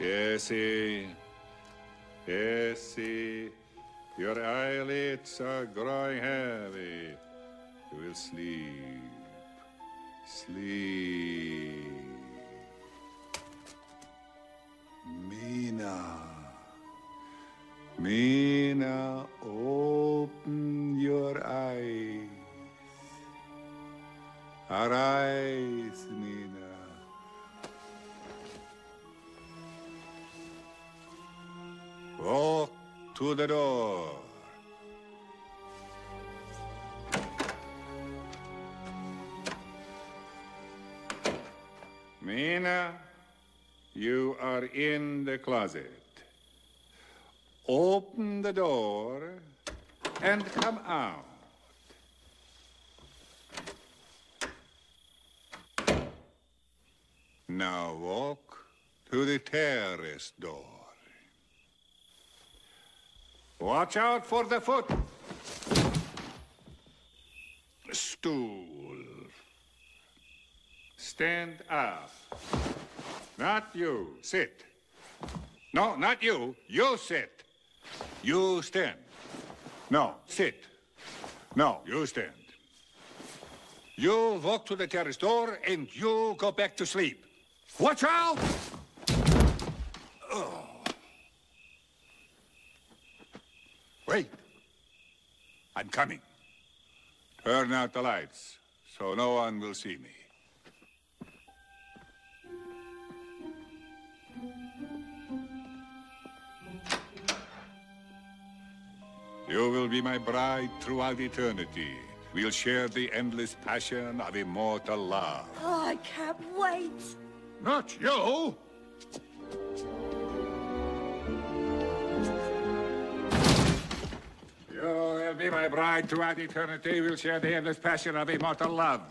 Essie, Essie, your eyelids are growing heavy. You will sleep, sleep. Mina, Mina, open your eyes. Arise, Mina. Walk to the door. Mina, you are in the closet. Open the door and come out. Now walk to the terrace door. Watch out for the foot. Stool. Stand up. Not you. Sit. No, not you. You sit. You stand. No, sit. No, you stand. You walk to the terrace door and you go back to sleep. Watch out! Oh. Wait. I'm coming. Turn out the lights so no one will see me. You will be my bride throughout eternity. We'll share the endless passion of immortal love. Oh, I can't wait. Not you! You will be my bride throughout eternity. We'll share the endless passion of immortal love.